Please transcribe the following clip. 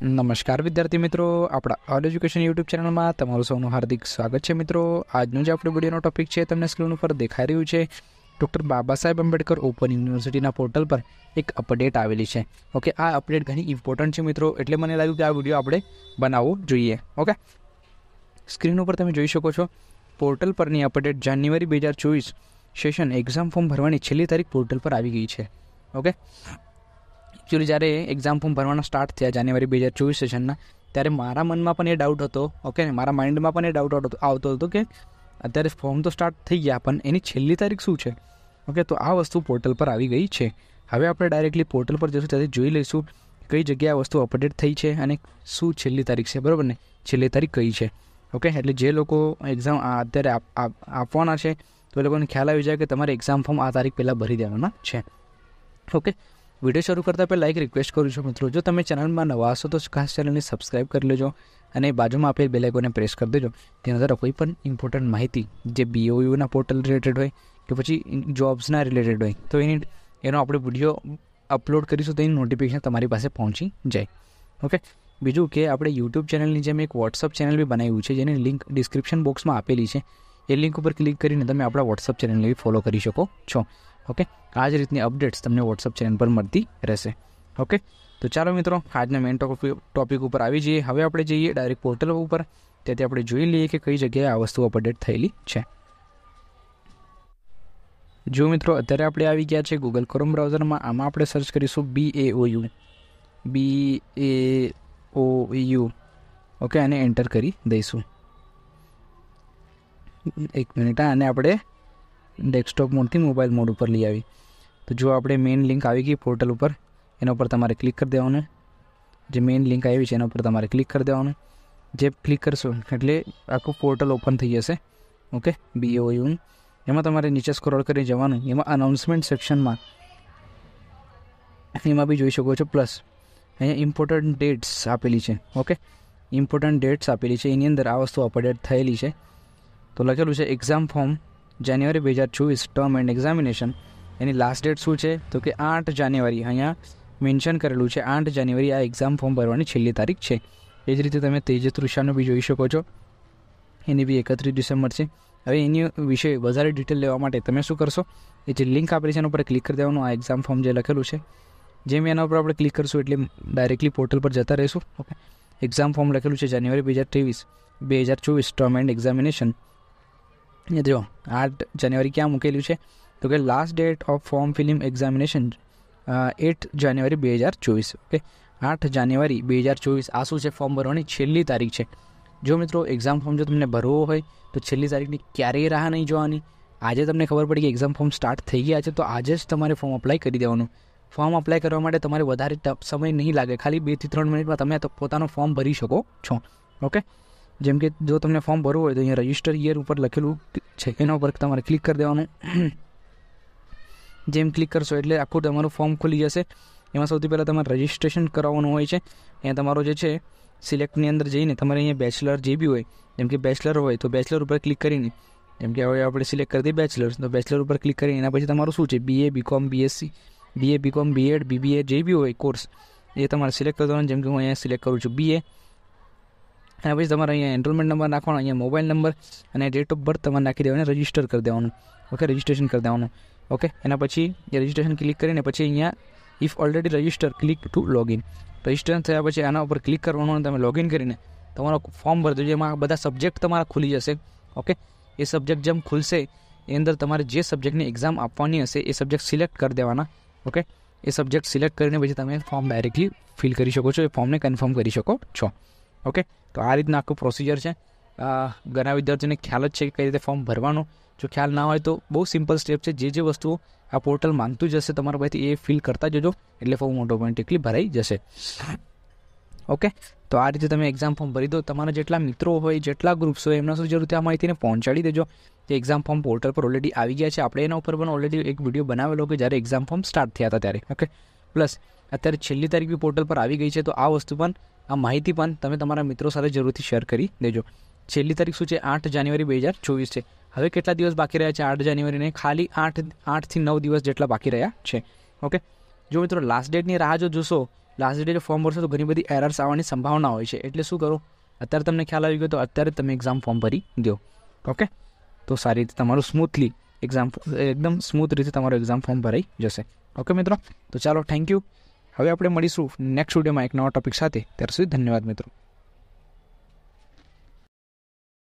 નમસ્કાર વિદ્યાર્થી મિત્રો, આપણા ઓલ એજ્યુકેશન યુટ્યુબ ચેનલમાં તમારું સૌનું હાર્દિક સ્વાગત છે મિત્રો. આજનો જે આપણો વિડીયોનો ટોપિક છે તમને સ્ક્રીન ઉપર દેખાઈ રહ્યું છે. ડૉક્ટર બાબા સાહેબ આંબેડકર ઓપન યુનિવર્સિટીના પોર્ટલ પર એક અપડેટ આવેલી છે. ઓકે આ અપડેટ ઘણી ઇમ્પોર્ટન્ટ છે મિત્રો, એટલે મને લાગ્યું કે આ વીડિયો આપણે બનાવવો જોઈએ. ઓકે સ્ક્રીન ઉપર તમે જોઈ શકો છો પોર્ટલ પરની અપડેટ જાન્યુઆરી બે હજાર ચોવીસ સેશન એક્ઝામ ફોર્મ ભરવાની છેલ્લી તારીખ પોર્ટલ પર આવી ગઈ છે. ઓકે એકચ્યુઅલી જ્યારે એક્ઝામ ફોર્મ ભરવાના સ્ટાર્ટ થયા જાન્યુઆરી બે હજાર ચોવીસ સેશનના ત્યારે મારા મનમાં પણ એ ડાઉટ હતો ઓકે મારા માઇન્ડમાં પણ એ ડાઉટ આવતો હતો કે અત્યારે ફોર્મ તો સ્ટાર્ટ થઈ ગયા, પણ એની છેલ્લી તારીખ શું છે? ઓકે તો આ વસ્તુ પોર્ટલ પર આવી ગઈ છે. હવે આપણે ડાયરેક્ટલી પોર્ટલ પર જઈશું ત્યારે જોઈ લઈશું કઈ જગ્યાએ વસ્તુ અપડેટ થઈ છે અને શું છેલ્લી તારીખ છે, બરાબર ને? છેલ્લી તારીખ કઈ છે? ઓકે એટલે જે લોકો એક્ઝામ અત્યારે આપવાના છે, તો એ લોકોને ખ્યાલ આવી જાય કે તમારે એક્ઝામ ફોર્મ આ તારીખ પહેલાં ભરી દેવાના છે. ઓકે વીડિયો શરૂ કરતાં પહેલાં એક રિક્વેસ્ટ કરું છું મિત્રો. જો તમે ચેનલમાં નવા હશો તો ખાસ ચેનલને સબસ્ક્રાઈબ કરી લેજો અને બાજુમાં આપેલ બેલેકોને પ્રેસ કરી દેજો. તેના દ્વારા કોઈ પણ ઇમ્પોર્ટન્ટ માહિતી, જે બીઓયુના પોર્ટલ રિલેટેડ હોય કે પછી જોબ્સના રિલેટેડ હોય, તો એની, એનો આપણે વીડિયો અપલોડ કરીશું તો એની નોટિફિકેશન તમારી પાસે પહોંચી જાય. ઓકે બીજું કે આપણે યુટ્યુબ ચેનલની જેમ એક વોટ્સઅપ ચેનલ બી બનાવ્યું છે, જેની લિંક ડિસ્ક્રિપ્શન બોક્સમાં આપેલી છે. એ લિંક ઉપર ક્લિક કરીને તમે આપણા વોટ્સઅપ ચેનલને બી ફોલો કરી શકો છો. ઓકે? આ જ રીતની અપડેટ્સ તમને વોટ્સઅપ ચેનલ પર મળતી રહેશે. ઓકે? તો ચાલો મિત્રો, આજના મેઇન ટોપિક ઉપર આવી જઈએ. હવે આપણે જઈએ ડાયરેક્ટ પોર્ટલ ઉપર. ત્યાંથી આપણે જોઈ લઈએ કે કઈ જગ્યાએ આ વસ્તુ અપડેટ થયેલી છે. જો મિત્રો, અત્યારે આપણે આવી ગયા છે ગૂગલ ક્રોમ બ્રાઉઝરમાં આમાં આપણે સર્ચ કરીશું B A O U B A O U okay? અને એન્ટર કરી દઈશું. એક મિનિટ અને આપણે ડેસ્કટોપ મોડથી મોબાઈલ મોડ ઉપર લઈ આવી. તો જો આપણે મેઇન લિંક આવી ગઈ પોર્ટલ ઉપર, એના ઉપર તમારે ક્લિક કરી દેવાનું. જે મેઇન લિંક આવી છે એના ઉપર તમારે ક્લિક કરી દેવાનું. જે ક્લિક કરશો, એટલે આખું પોર્ટલ ઓપન થઈ જશે. ઓકે બીઓ યુ એમાં તમારે નીચે સ્ક્રોલ કરી જવાનું. એમાં અનાઉન્સમેન્ટ સેક્શનમાં એમાં બી જોઈ શકો છો પ્લસ અહીંયા ઇમ્પોર્ટન્ટ ડેટ્સ આપેલી છે. ઓકે ઇમ્પોર્ટન્ટ ડેટ્સ આપેલી છે. એની અંદર આ વસ્તુ અપડેટ થયેલી છે. તો લખેલું છે એક્ઝામ ફોર્મ જાન્યુઆરી બે હજાર ચોવીસ ટર્મ એન્ડ એક્ઝામિનેશન એની લાસ્ટ ડેટ શું છે? તો કે આઠ જાન્યુઆરી. અહીંયા મેન્શન કરેલું છે આઠ જાન્યુઆરી આ એક્ઝામ ફોર્મ ભરવાની છેલ્લી તારીખ છે. એ જ રીતે તમે તેજ તૃષાનું બી જોઈ શકો છો. એની બી એકત્રીસ ડિસેમ્બર છે. હવે એની વિશે વધારે ડિટેલ લેવા માટે તમે શું કરશો? એ જે લિંક આપેલી છે એના ઉપર ક્લિક કરી દેવાનું. આ એક્ઝામ ફોર્મ જે લખેલું છે. જેમ એના ઉપર આપણે ક્લિક કરશું એટલે ડાયરેક્ટલી પોર્ટલ પર જતા રહીશું. ઓકે એક્ઝામ ફોર્મ લખેલું છે જાન્યુઆરી બે હજાર ત્રેવીસ. બે હજાર ચોવીસ ટર્મ એન્ડ એક્ઝામિનેશન એ જો, આઠ જાન્યુઆરી ક્યાં મૂકેલું છે? તો કે last date of form filling examination at જાન્યુઆરી બે હજાર ચોવીસ, ઓકે? આઠ જાન્યુઆરી બે હજાર ચોવીસ, આ શું છે? ફોર્મ ભરવાની છેલ્લી તારીખ છે. જો મિત્રો એક્ઝામ ફોર્મ જો તમને ભરવો હોય, તો છેલ્લી તારીખની ક્યારેય રાહ નહીં જોવાની. આજે તમને ખબર પડી કે એક્ઝામ ફોર્મ સ્ટાર્ટ થઈ ગયા છે, તો આજે જ તમારે ફોર્મ અપ્લાય કરી દેવાનું. ફોર્મ અપ્લાય કરવા માટે તમારે વધારે સમય નહીં લાગે. ખાલી બેથી ત્રણ મિનિટમાં તમે પોતાનો ફોર્મ ભરી શકો છો, ઓકે? જેમ કે જો તમને ફોર્મ ભરવું હોય તો અહીંયા રજિસ્ટર યર ઉપર લખેલું છે. એના ઉપર તમારે ક્લિક કરી દેવાનું. જેમ ક્લિક કરશો એટલે આખું તમારું ફોર્મ ખુલી જશે. એમાં સૌથી પહેલાં તમારે રજિસ્ટ્રેશન કરાવવાનું હોય છે. અહીંયા તમારો જે છે સિલેક્ટની અંદર જઈને તમારે અહીંયા બેચલર જે બી હોય, જેમ કે બેચલર હોય તો બેચલર ઉપર ક્લિક કરીને, જેમ કે હવે આપણે સિલેક્ટ કરી દઈએ બેચલર તો બેચલર ઉપર ક્લિક કરીને એના પછી તમારું શું છે? BA BCom BSc BA BCom BEd BBA જે બી હોય કોર્સ એ તમારે સિલેક્ટ કરી દેવાનું. જેમ કે હું અહીંયા સિલેક્ટ કરું છું. બીએ અને પછી તમારે અહીંયા એનરોલમેન્ટ નંબર નાખવાનો, અહીંયા મોબાઈલ નંબર અને ડેટ ઓફ બર્થ તમારે નાખી દેવાનું રજિસ્ટર કરી દેવાનું. ઓકે રજિસ્ટ્રેશન કરી દેવાનું. ઓકે એના પછી રજિસ્ટ્રેશન ક્લિક કરીને પછી અહીંયા if already register click to login registration થયા પછી આના ઉપર ક્લિક કરવાનું તમે લોગિન કરીને તમારો ફોર્મ ભરી દેજો. એમાં બધા સબ્જેક્ટ તમારા ખુલી જશે. ઓકે એ સબ્જેક્ટ જેમ ખુલશે, એ અંદર તમારે જે સબ્જેક્ટની એક્ઝામ આપવાની હશે, એ સબ્જેક્ટ સિલેક્ટ કરી દેવાના. ઓકે એ સબ્જેક્ટ સિલેક્ટ કરીને પછી તમે ફોર્મ ડાયરેક્ટલી ફિલ કરી શકો છો, એ ફોર્મને કન્ફર્મ કરી શકો છો. ઓકે? તો આ રીતના આખું પ્રોસિજર છે. ઘણા વિદ્યાર્થીઓને ખ્યાલ જ છે કે કઈ રીતે ફોર્મ ભરવાનું. જો ખ્યાલ ના હોય તો બહુ સિમ્પલ સ્ટેપ છે. જે જે વસ્તુઓ આ પોર્ટલ માનતું જશે તમારા પાસેથી એ ફિલ કરતા જજો. એટલે ફોર્મ ઓટોમેટિકલી ભરાઈ જશે. ઓકે? તો આ રીતે તમે એક્ઝામ ફોર્મ ભરી દો. તમારા જેટલા મિત્રો હોય, જેટલા ગ્રુપ્સ હોય, એમના શું જરૂર આ માહિતીને પહોંચાડી દેજો. જે એક્ઝામ ફોર્મ પોર્ટલ પર ઓલરેડી આવી ગયા છે. આપણે એના ઉપર પણ ઓલરેડી એક વીડિયો બનાવેલો કે જ્યારે એક્ઝામ ફોર્મ સ્ટાર્ટ થયા હતા ત્યારે. ઓકે? પ્લસ અત્યારે છેલ્લી તારીખ બી પોર્ટલ પર આવી ગઈ છે, તો આ વસ્તુ પણ, આ માહિતી પણ તમે તમારા મિત્રો સાથે જરૂરથી શેર કરી દેજો. છેલ્લી તારીખ શું છે? આઠ જાન્યુઆરી બે હજાર ચોવીસ છે. હવે કેટલા દિવસ બાકી રહ્યા છે આઠ જાન્યુઆરીને? ખાલી આઠ, આઠથી નવ દિવસ જેટલા બાકી રહ્યા છે. ઓકે? જો મિત્રો લાસ્ટ ડેટની રાહ જો જોશો લાસ્ટ ડેટે ફોર્મ ભરશો તો ઘણી બધી એરર્સ આવવાની સંભાવના હોય છે. એટલે શું કરો? અત્યારે તમને ખ્યાલ આવી ગયો તો અત્યારે તમે એક્ઝામ ફોર્મ ભરી દો. ઓકે? તો સારી રીતે તમારું સ્મૂથલી એક્ઝામ એકદમ સ્મૂથ રીતે તમારો એક્ઝામ ફોર્મ ભરાઈ જશે. ઓકે મિત્રો? તો ચાલો થેન્ક યુ હવે આપણે મળીશું નેક્સ્ટ વિડીયોમાં એક નવા ટોપિક સાથે. ત્યાર સુધી ધન્યવાદ મિત્રો.